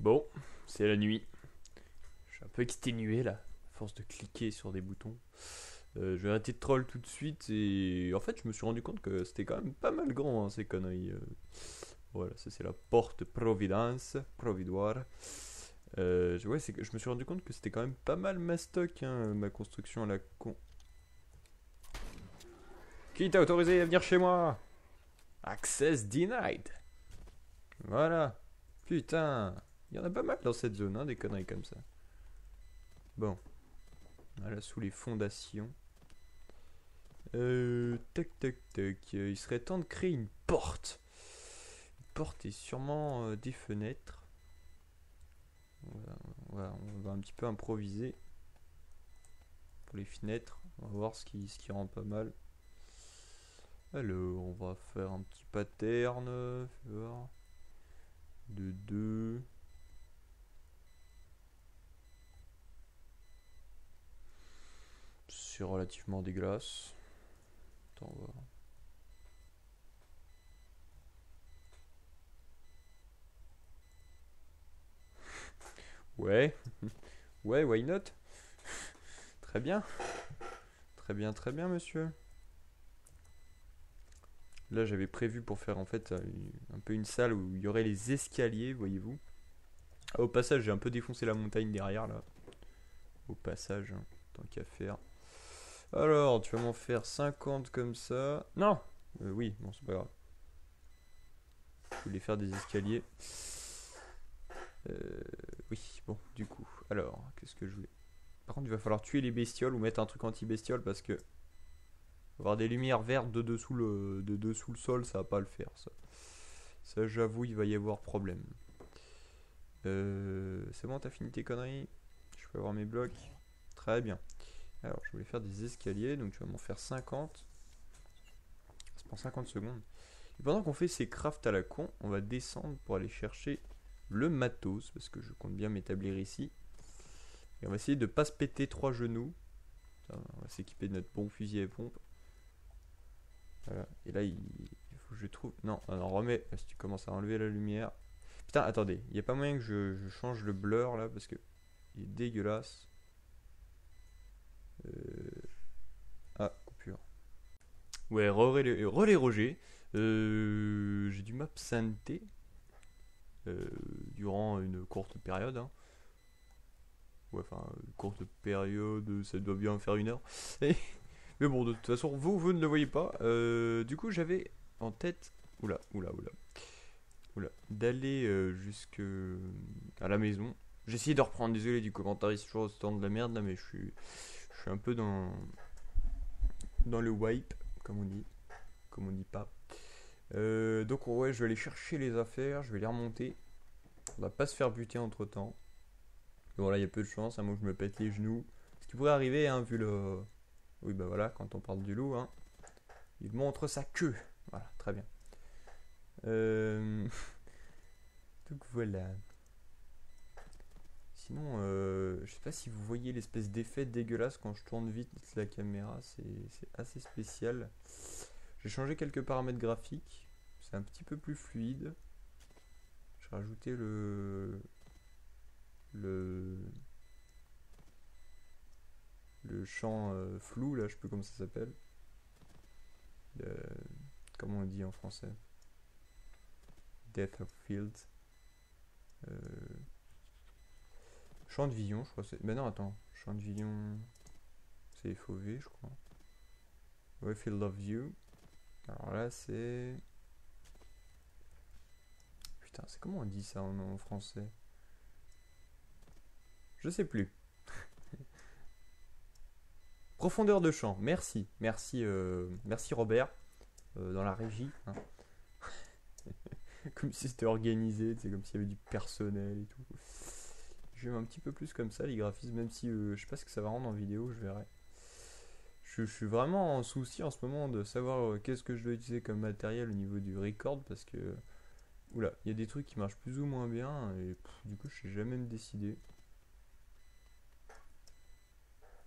Bon, c'est la nuit. Je suis un peu exténué là, à force de cliquer sur des boutons. Euh, je vais arrêter de troll tout de suite et en fait je me suis rendu compte que c'était quand même pas mal grand hein, ces conneries. euh. Voilà, ça c'est la porte Providence, Providoire. Euh, je- me suis rendu compte que c'était quand même pas mal mastoc hein, ma construction à la con. Qui t'a autorisé à venir chez moi? Access denied. Voilà. Putain, il y en a pas mal dans cette zone, hein, des conneries comme ça. Bon. Voilà, sous les fondations. Euh, tac, tac, tac. Euh, Il serait temps de créer une porte. Une porte et sûrement euh, des fenêtres. Va, on va- un petit peu improviser. Pour les fenêtres. On va voir ce qui, ce qui rend pas mal. Alors, on va faire un petit pattern. voir. De 2. C'est relativement dégueulasse. Ouais. Ouais, why not? Très bien. Très bien, très bien, monsieur. Là, j'avais prévu pour faire en fait euh, un peu une salle où il y aurait les escaliers, voyez-vous. Ah, au passage, j'ai un peu défoncé la montagne derrière là. Au passage, hein, tant qu'à faire. Alors, tu vas m'en faire 50 comme ça. Non Euh, Oui, bon, c'est pas grave. Je voulais faire des escaliers. Euh, oui, bon, du coup. Alors, qu'est-ce que je voulais? Par contre, il va falloir tuer les bestioles ou mettre un truc anti-bestiole parce que. Avoir des lumières vertes de dessous le, sol, ça va pas le faire, ça. Ça, j'avoue, il va y avoir problème. Euh, c'est bon, t'as fini tes conneries? Je peux avoir mes blocs Très bien. Alors, je voulais faire des escaliers, donc tu vas m'en faire 50. Ça prend 50 secondes. Et pendant qu'on fait ces crafts à la con, on va descendre pour aller chercher le matos, parce que je compte bien m'établir ici. Et on va essayer de pas se péter trois genoux. On va s'équiper de notre bon fusil à pompe. Voilà. Et là, il, faut que je trouve. Non, alors remets. Si tu commences à enlever la lumière. Putain, attendez. Il n'y a pas moyen que je, je change le blur là parce que il est dégueulasse. Euh, Ah, coupure. Ouais, relais, relais Roger. Euh, J'ai dû m'absenter euh, durant une courte période. hein. Ouais, enfin, courte période, ça doit bien faire une heure. Mais bon, de toute façon, vous, vous ne le voyez pas. Euh, du coup, j'avais en tête. Oula, oula, oula. Oula. D'aller euh, jusque à la maison. J'ai essayé de reprendre, désolé du commentaire, c'est toujours temps de la merde là, mais je suis, je suis un peu dans, dans le wipe, comme on dit, comme on dit pas. Euh, donc ouais, je vais aller chercher les affaires, je vais les remonter. On va pas se faire buter entre temps. Bon là, il y a peu de chance, à moins que je me pète les genoux. Ce qui pourrait arriver, hein, vu le... Oui, bah voilà, quand on parle du loup, hein, il montre sa queue. Voilà, très bien. Euh, Donc voilà. Sinon, euh, je sais pas si vous voyez l'espèce d'effet dégueulasse quand je tourne vite la caméra, c'est assez spécial. J'ai changé quelques paramètres graphiques, c'est un petit peu plus fluide. J'ai rajouté le le le champ euh, flou là, je sais plus comment ça s'appelle. Le- Comment on dit en français? Depth of field. Champ de vision, je crois. Ben non, attends. Champ de vision. C'est FOV, je crois. Ouais, field of view. Alors là, c'est. Putain, c'est comment on dit ça en, en français? Je sais plus. Profondeur de champ, merci. Merci, euh, merci Robert, euh, dans la régie. hein. comme si c'était organisé, c'est comme s'il y avait du personnel et tout. J'aime un petit peu plus comme ça les graphismes, même si euh, je sais pas ce que ça va rendre en vidéo, je verrai. Je, suis vraiment en souci en ce moment de savoir euh, qu'est-ce que je dois utiliser comme matériel au niveau du record parce que oula, il y a des trucs qui marchent plus ou moins bien et du coup je sais jamais me décider.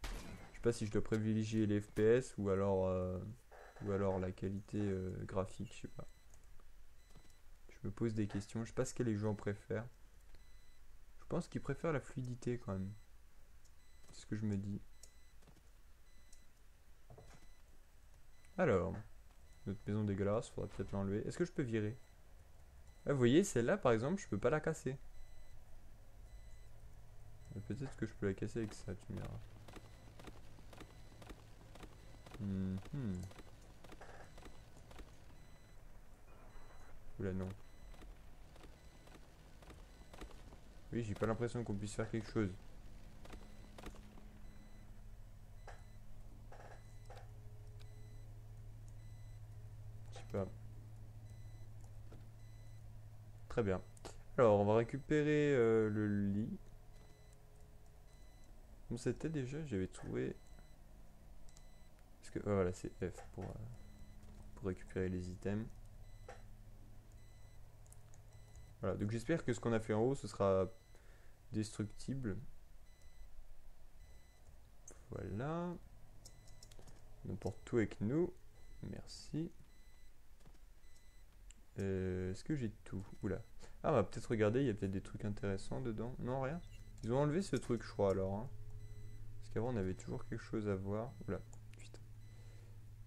Je sais pas si je dois privilégier les FPS ou alors euh, ou alors la qualité graphique, je sais pas. Je me pose des questions, je sais pas ce que les gens préfèrent. Pense qu'il préfère la fluidité quand même. C'est ce que je me dis. Alors, notre maison dégueulasse, faudrait peut-être l'enlever. Est-ce que je peux virer? Ah, Vous voyez, celle-là par exemple, je peux pas la casser. Peut-être que je peux la casser avec ça, tu me diras. Mhm. Oula, non. Oui, j'ai pas l'impression qu'on puisse faire quelque chose. Je sais pas. Très bien. Alors, on va récupérer euh, le lit. Comme c'était déjà, j'avais trouvé... Parce que, voilà, c'est F pour, euh, pour récupérer les items. Voilà, donc j'espère que ce qu'on a fait en haut, ce sera destructible. Voilà. On porte tout avec nous. Merci. Euh, est-ce que j'ai tout? Oula. Ah, on va peut-être regarder, il y a peut-être des trucs intéressants dedans. Non, rien Ils ont enlevé ce truc, je crois, alors. Hein. Parce qu'avant, on avait toujours quelque chose à voir. Oula, putain.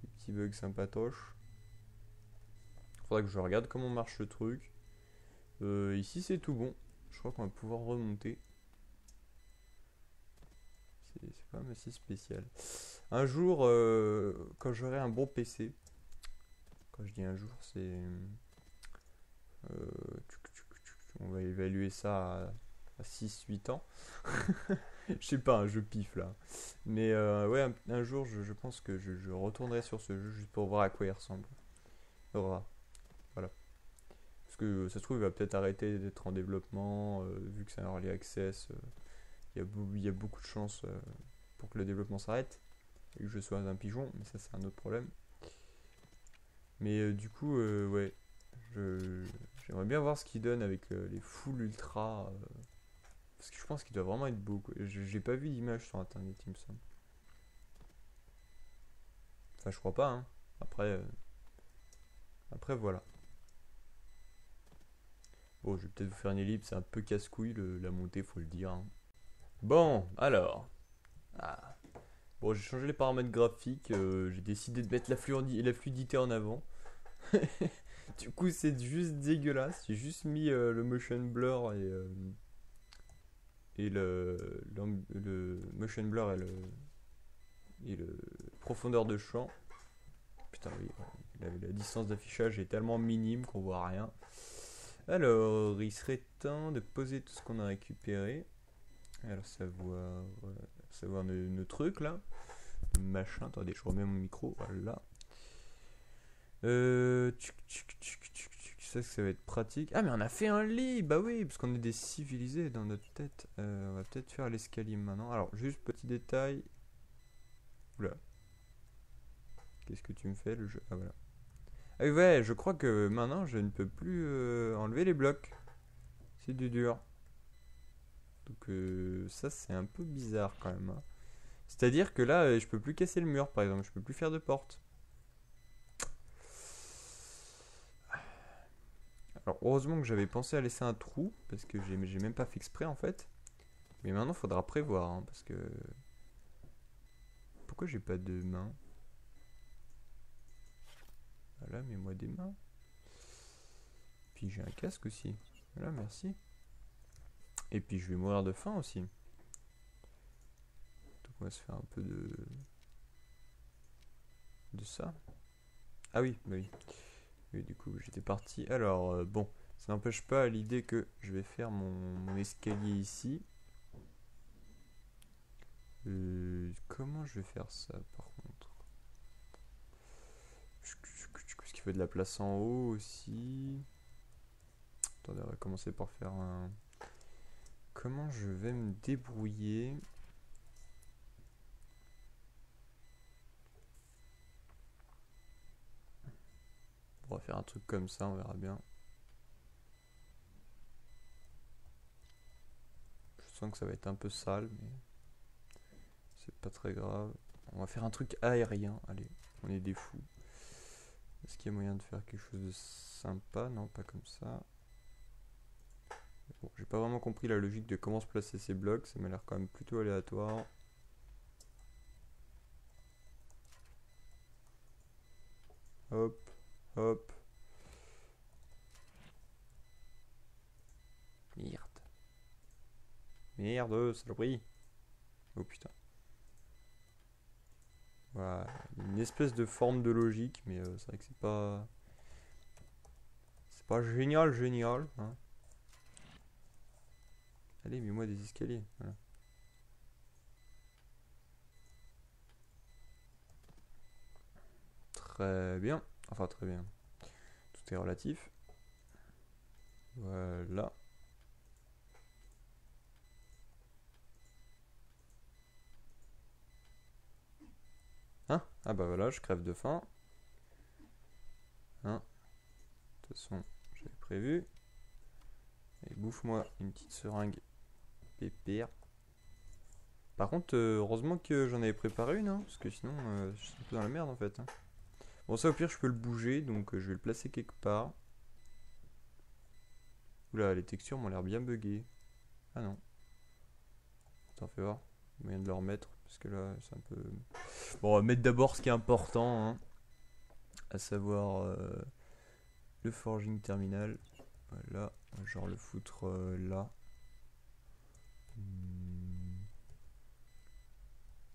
Des petits bugs sympatoches. Faudrait que je regarde comment marche le truc. Euh, ici, c'est tout bon. Je crois qu'on va pouvoir remonter. C'est quand même assez spécial. Un jour, euh, quand j'aurai un bon PC, quand je dis un jour, c'est... Euh, on va évaluer ça à, 6-8 ans. je sais pas, je piffe là. Mais euh, ouais, un, jour, je, pense que je, retournerai sur ce jeu juste pour voir à quoi il ressemble. Voilà. Parce que ça se trouve, il va peut-être arrêter d'être en développement, euh, vu que c'est un early access. Euh, il y, a beaucoup de chances euh, pour que le développement s'arrête et que je sois un pigeon, mais ça, c'est un autre problème. Mais du coup, ouais, j'aimerais bien voir ce qu'il donne avec les full ultra. parce que je pense qu'il doit vraiment être beau. J'ai pas vu d'image sur internet, il me semble. Enfin, je crois pas. Hein. Après, après, voilà. Bon, je vais peut-être vous faire une ellipse, c'est un peu casse-couille la montée, faut le dire. Hein. Bon, alors. Ah. Bon, j'ai changé les paramètres graphiques, euh, j'ai décidé de mettre la, la fluidité en avant. du coup, c'est juste dégueulasse. J'ai juste mis euh, le motion blur et, euh, le, le, motion blur et le, et le profondeur de champ. Putain, oui, la, la distance d'affichage est tellement minime qu'on voit rien. Alors, il serait temps de poser tout ce qu'on a récupéré. Alors, savoir, savoir nos, trucs là. Machin, attendez, je remets mon micro, voilà. Euh, ça, ça va être pratique. Ah, mais on a fait un lit, bah oui, parce qu'on est des civilisés dans notre tête. Euh, on va peut-être faire l'escalier maintenant. Alors, juste petit détail. Oula. Qu'est-ce que tu me fais le jeu? Ah, voilà. Ah ouais, je crois que maintenant je ne peux plus euh, enlever les blocs. C'est du dur. Donc euh, ça c'est un peu bizarre quand même. Hein. C'est-à-dire que là euh, je peux plus casser le mur par exemple, je peux plus faire de porte. Alors heureusement que j'avais pensé à laisser un trou parce que j'ai même pas fait exprès en fait. Mais maintenant il faudra prévoir hein, parce que pourquoi j'ai pas de main? Voilà, mets-moi des mains. Puis j'ai un casque aussi. Voilà, merci. Et puis je vais mourir de faim aussi. Donc on va se faire un peu de... De ça. Ah oui, bah oui. Du coup, j'étais parti. Alors, euh, bon, ça n'empêche pas l'idée que je vais faire mon, escalier ici. Euh, comment je vais faire ça, par de la place en haut aussi. Attendez, on va commencer par faire un... Comment je vais me débrouiller? On va faire un truc comme ça, on verra bien. Je sens que ça va être un peu sale, mais c'est pas très grave. On va faire un truc aérien, allez, on est des fous. Est-ce qu'il y a moyen de faire quelque chose de sympa? Non, pas comme ça. Bon, j'ai pas vraiment compris la logique de comment se placer ces blocs, ça m'a l'air quand même plutôt aléatoire. Hop, hop. Merde. Merde, saloperie. Oh putain. Voilà, une espèce de forme de logique, mais euh, c'est vrai que c'est pas... C'est pas génial, génial. Hein. Allez, mets-moi des escaliers. Très bien. Enfin, très bien. Tout est relatif. Voilà. Hein? Ah bah voilà, je crève de faim. Hein? De toute façon, j'avais prévu. Et bouffe-moi une petite seringue pépère. Par contre, euh, heureusement que j'en avais préparé une, hein, parce que sinon, euh, je suis un peu dans la merde en fait. Hein. Bon, ça au pire, je peux le bouger, donc euh, je vais le placer quelque part. Oula, les textures m'ont l'air bien buggées. Ah non. Attends, fais voir. Moyen de le remettre, parce que là, c'est un peu... Bon, on va mettre d'abord ce qui est important, hein, à savoir le forging terminal. Voilà, genre le foutre là. Hmm.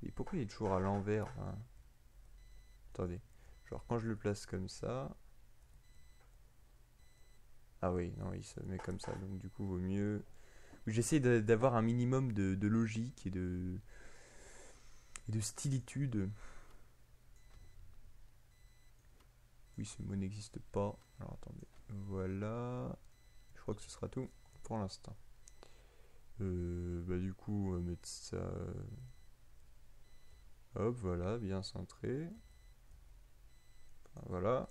Et pourquoi il est toujours à l'envers Attendez. Genre quand je le place comme ça. Ah oui, non, il se met comme ça. Donc du coup, vaut mieux. J'essaie d'avoir un minimum de, logique et de, de stylitude. Oui, ce mot n'existe pas. Alors attendez. Voilà. Je crois que ce sera tout pour l'instant. Euh, bah du coup, on va mettre ça... Hop, voilà, bien centré. Voilà.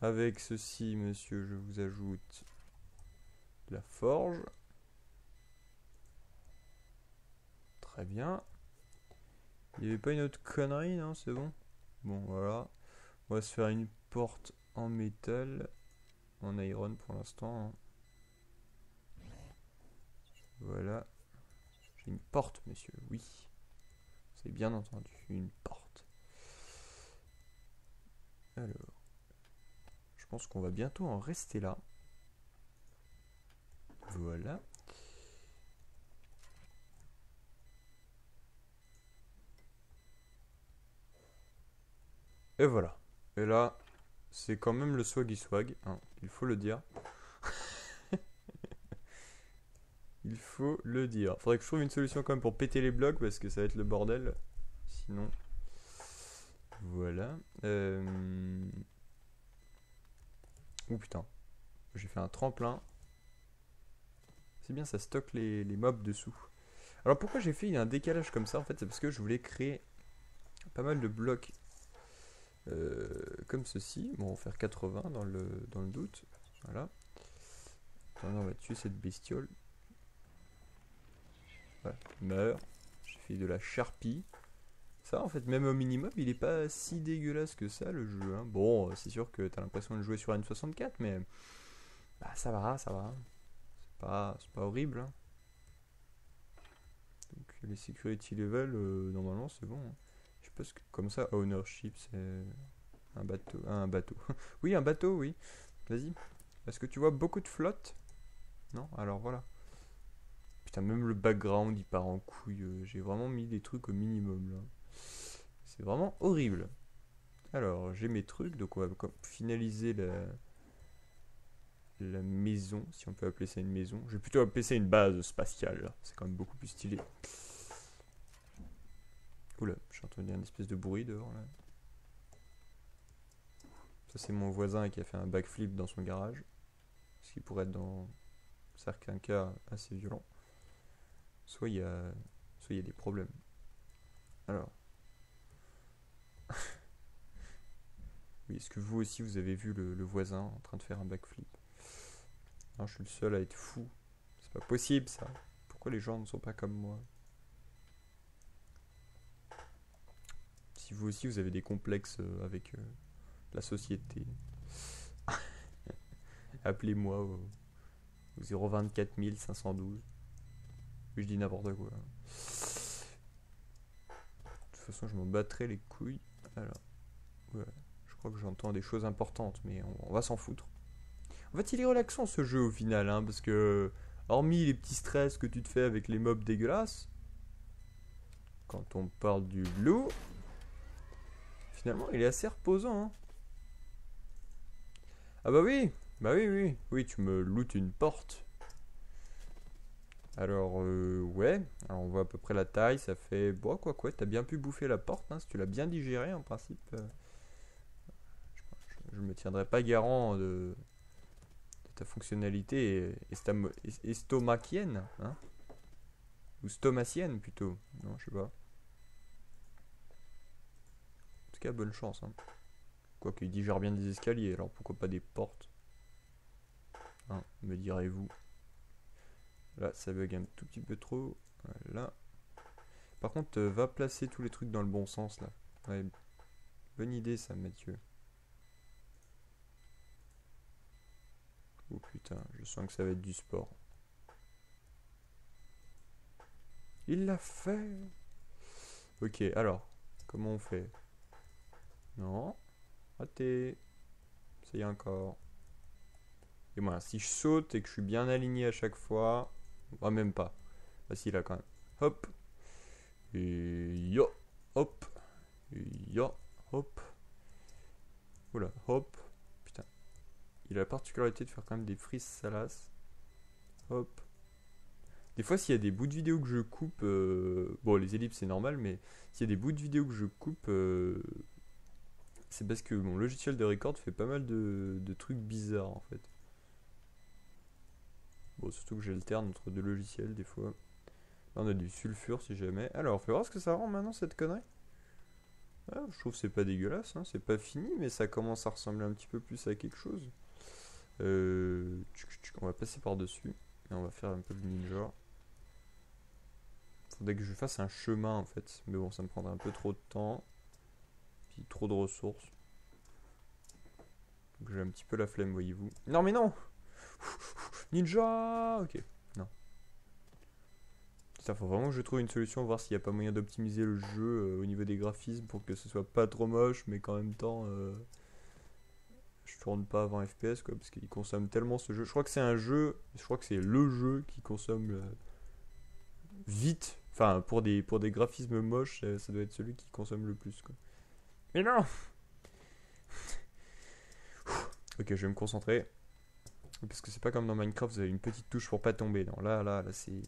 Avec ceci, monsieur, je vous ajoute la forge. Très bien. Il n'y avait pas une autre connerie, non C'est bon? Bon, voilà. On va se faire une porte en métal. En iron pour l'instant. Hein. Voilà. J'ai une porte, monsieur. Oui. C'est bien entendu. Une porte. Alors. Je pense qu'on va bientôt en rester là. Voilà. Et voilà. Et là, c'est quand même le swaggy swag, hein, il faut le dire. Il faut le dire. Faudrait que je trouve une solution quand même pour péter les blocs parce que ça va être le bordel. Sinon. Voilà. Euh... Oh putain. J'ai fait un tremplin. C'est bien, ça stocke les, mobs dessous. Alors pourquoi j'ai fait un décalage comme ça En fait, c'est parce que je voulais créer pas mal de blocs comme ceci. Bon, on va faire 80 dans le, dans le doute. Voilà. on va tuer cette bestiole. Meurt. J'ai fait de la charpie. Ça, en fait, même au minimum, il est pas si dégueulasse que ça, le jeu. Hein. Bon, c'est sûr que t'as l'impression de jouer sur N64, mais... Bah, ça va, ça va. C'est pas, pas horrible. Hein. Donc, les security level, euh, normalement, c'est bon. Hein. Pense que, comme ça, ownership, c'est... Un bateau. Un bateau. oui, un bateau, oui. Vas-y. Est-ce que tu vois beaucoup de flotte Non? Alors, voilà. Putain, même le background, il part en couille. J'ai vraiment mis des trucs au minimum, là. C'est vraiment horrible. Alors, j'ai mes trucs, donc on va finaliser la, la maison, si on peut appeler ça une maison. Je vais plutôt appeler ça une base spatiale, c'est quand même beaucoup plus stylé. Oula, j'ai entendu un espèce de bruit dehors là. Ça c'est mon voisin qui a fait un backflip dans son garage. Ce qui pourrait être dans certains cas assez violent soit il y a, soit il y a des problèmes. Alors. oui, est-ce que vous aussi vous avez vu le, voisin en train de faire un backflip? Non, je suis le seul à être fou. C'est pas possible ça. Pourquoi les gens ne sont pas comme moi? Si vous aussi vous avez des complexes euh, avec euh, la société, appelez-moi au, Ou 024 512. Je dis n'importe quoi. De toute façon, je m'en battrai les couilles. Alors, ouais, je crois que j'entends des choses importantes, mais on, va s'en foutre. En fait, il est relaxant ce jeu au final, hein, parce que, hormis les petits stress que tu te fais avec les mobs dégueulasses, quand on parle du loup, finalement, il est assez reposant. Hein. Ah bah oui, bah oui, oui, oui, tu me lootes une porte. Alors, euh, ouais, alors on voit à peu près la taille, ça fait... Bon, quoi, quoi, t'as bien pu bouffer la porte, hein, si tu l'as bien digéré en principe. Euh, je, me tiendrai pas garant de, ta fonctionnalité estomachienne, hein Ou stomacienne plutôt, non, je sais pas. Tout cas, bonne chance, hein. Quoique, il digère bien des escaliers, alors pourquoi pas des portes? Hein, Me direz-vous. Là, ça bug un tout petit peu trop. Voilà. Par contre, euh, va placer tous les trucs dans le bon sens, là. Bonne idée, ça, Mathieu. Oh putain, je sens que ça va être du sport. Il l'a fait Ok, alors, comment on fait? Non. Raté. Ça y est encore. Et voilà, si je saute et que je suis bien aligné à chaque fois, ah, même pas. Bah, si, là, quand même. Hop. Et yo. Hop. Et yo. Hop. Oula. Hop. Putain. Il a la particularité de faire quand même des frises salas. Hop. Des fois, s'il y a des bouts de vidéo que je coupe, euh, bon, les ellipses c'est normal, mais s'il y a des bouts de vidéo que je coupe, euh, c'est parce que mon logiciel de record fait pas mal de, trucs bizarres en fait. Bon, surtout que j'alterne entre deux logiciels des fois. Là, on a du sulfure si jamais. Alors, on fait voir ce que ça rend maintenant cette connerie. Ah, je trouve que c'est pas dégueulasse, hein. c'est pas fini, mais ça commence à ressembler un petit peu plus à quelque chose. Euh, on va passer par-dessus et on va faire un peu de ninja. Faudrait que je fasse un chemin en fait, mais bon, ça me prendrait un peu trop de temps, trop de ressources. Donc j'ai un petit peu la flemme, voyez-vous. Non mais non Ninja Ok, non. Ça, faut vraiment que je trouve une solution, voir s'il n'y a pas moyen d'optimiser le jeu euh, au niveau des graphismes pour que ce soit pas trop moche, mais qu'en même temps, euh, je tourne pas avant FPS, quoi, parce qu'il consomme tellement ce jeu. Je crois que c'est un jeu, je crois que c'est le jeu qui consomme euh, vite. Enfin, pour des, pour des graphismes moches, ça doit être celui qui consomme le plus, quoi. Mais non Ok, je vais me concentrer. Parce que c'est pas comme dans Minecraft, vous avez une petite touche pour pas tomber. Non, là, là, là, c'est.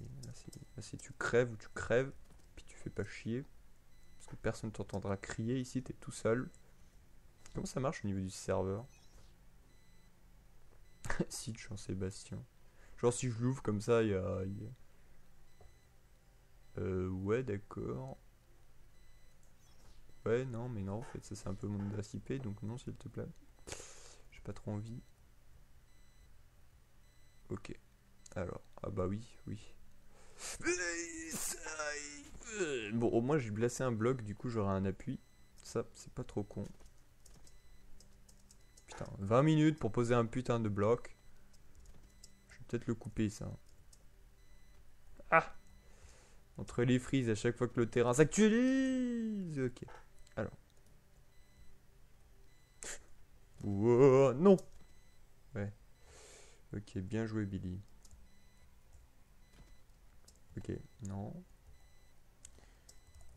C'est tu crèves ou tu crèves, puis tu fais pas chier. Parce que personne t'entendra crier ici, t'es tout seul. Comment ça marche au niveau du serveur? Si, je suis en Sébastien. Genre, si je l'ouvre comme ça, il y a. Euh, ouais, d'accord. Ouais, non, mais non, en fait, ça c'est un peu mon donc non, s'il te plaît. J'ai pas trop envie. Ok. Alors, ah bah oui, oui. Bon, au moins j'ai placé un bloc, du coup j'aurai un appui. Ça, c'est pas trop con. Putain, 20 minutes pour poser un putain de bloc. Je vais peut-être le couper ça. Ah Entre les frises à chaque fois que le terrain s'actualise Ok. Alors. non Ouais. Ok, bien joué Billy. Ok, non.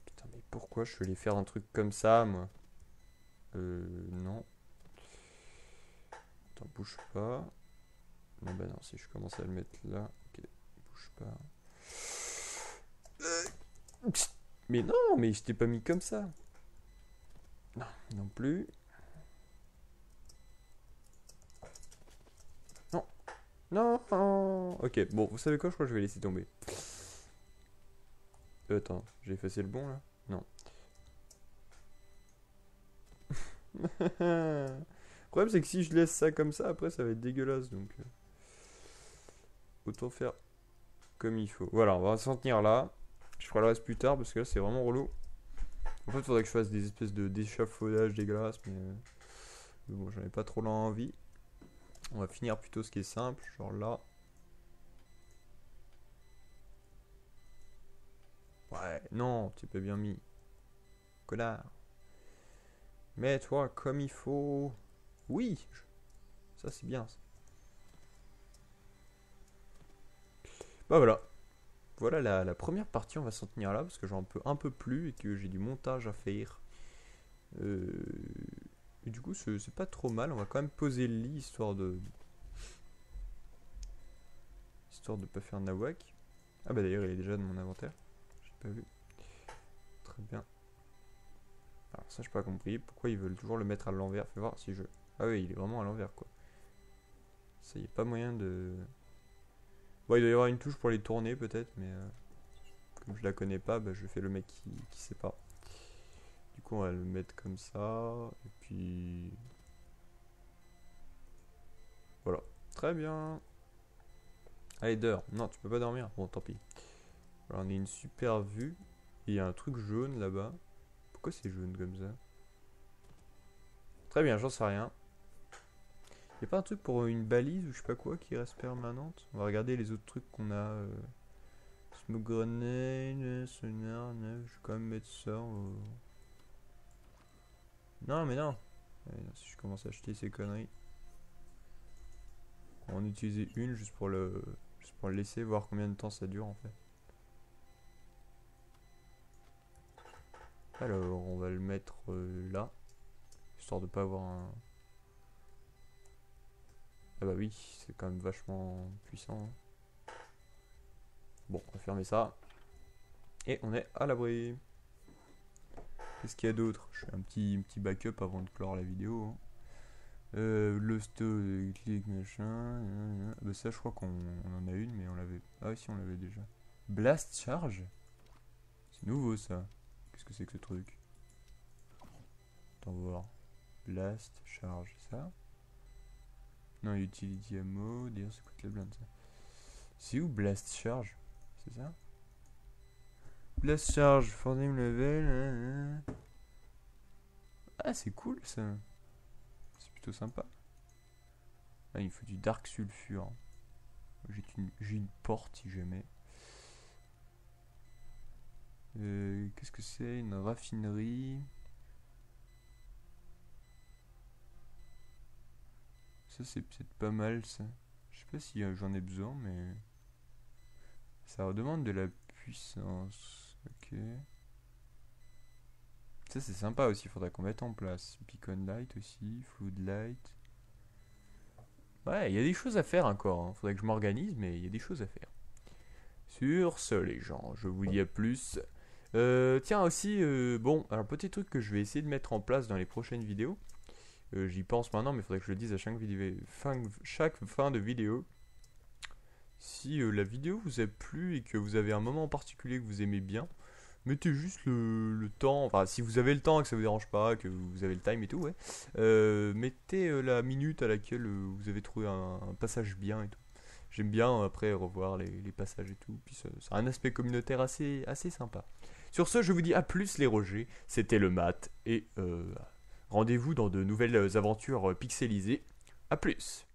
Putain, mais pourquoi je vais les faire un truc comme ça, moi? Euh, non. Attends, bouge pas. Non, bah non, si je commence à le mettre là. Ok, bouge pas. Mais non, mais je t'ai pas mis comme ça. Non, non plus. Non Ok, bon, vous savez quoi Je crois que je vais laisser tomber. Euh, attends, j'ai effacé le bon là Non. le problème c'est que si je laisse ça comme ça, après ça va être dégueulasse donc. Euh, autant faire comme il faut. Voilà, on va s'en tenir là. Je ferai le reste plus tard parce que là c'est vraiment relou. En fait, il faudrait que je fasse des espèces de d'échafaudage dégueulasses, mais, euh, mais bon, j'en ai pas trop l'envie. On va finir plutôt ce qui est simple, genre là. Ouais, non, tu peux bien mis. Connard. Mets-toi comme il faut. Oui, ça c'est bien. Bah voilà. Voilà la, la première partie, on va s'en tenir là parce que j'en peux un peu plus et que j'ai du montage à faire. Euh, du coup, c'est pas trop mal. On va quand même poser le lit histoire de. Histoire de pas faire nawak. Ah bah d'ailleurs, il est déjà dans mon inventaire. J'ai pas vu. Très bien. Alors ça, j'ai pas compris. Pourquoi ils veulent toujours le mettre à l'envers? Fais voir si je. Ah oui, il est vraiment à l'envers quoi. Ça y est pas moyen de. Bon, il doit y avoir une touche pour les tourner peut-être, mais euh, comme je la connais pas, bah, je fais le mec qui, qui sait pas. Du coup, on va le mettre comme ça. Et puis... Voilà. Très bien. Allez, dehors. Non, tu peux pas dormir. Bon, tant pis. On a une super vue. Il y a un truc jaune là-bas. Pourquoi c'est jaune comme ça? Très bien, j'en sais rien. Il a pas un truc pour une balise ou je sais pas quoi qui reste permanente? On va regarder les autres trucs qu'on a. Euh... Smoke grenade, sonar, je vais quand même mettre ça. Non, mais non. Si je commence à acheter ces conneries. On va en utiliser une juste pour le juste pour laisser voir combien de temps ça dure en fait. Alors, on va le mettre euh, là. Histoire de pas avoir un... Ah bah oui, c'est quand même vachement puissant. Hein. Bon, on va fermer ça. Et on est à l'abri. Qu'est-ce qu'il y a d'autre? Je fais un petit, petit backup avant de clore la vidéo. Hein. Euh, le stock, clic, machin. Bah ça, je crois qu'on en a une, mais on l'avait. Ah si, on l'avait déjà. Blast Charge? C'est nouveau ça. Qu'est-ce que c'est que ce truc? Attends voir. Blast Charge, ça Non, Utility Ammo. D'ailleurs, ça coûte la blinde ça. C'est où Blast Charge? C'est ça? Blast charge, for level. Ah, c'est cool ça. C'est plutôt sympa. Ah, il faut du dark sulfure. J'ai une, porte si jamais. Euh, Qu'est-ce que c'est? Une raffinerie. Ça, c'est peut-être pas mal ça. Je sais pas si j'en ai besoin, mais. Ça redemande de la puissance. Ok. Ça c'est sympa aussi, il faudrait qu'on mette en place. Beacon Light aussi, Flood Light. Ouais, il y a des choses à faire encore. Hein. Faudrait que je m'organise, mais il y a des choses à faire. Sur ce, les gens, je vous dis à plus. Euh, tiens aussi, euh, bon, un petit truc que je vais essayer de mettre en place dans les prochaines vidéos. Euh, j'y pense maintenant, mais il faudrait que je le dise à chaque fin de vidéo. Si euh, la vidéo vous a plu et que vous avez un moment en particulier que vous aimez bien, mettez juste le, temps, enfin si vous avez le temps et que ça vous dérange pas, que vous avez le time et tout, ouais, euh, mettez euh, la minute à laquelle vous avez trouvé un, passage bien et tout. J'aime bien après revoir les, passages et tout, puis c'est un aspect communautaire assez, assez sympa. Sur ce, je vous dis à plus les Rogers, c'était le mat, et rendez-vous dans de nouvelles aventures pixelisées. À plus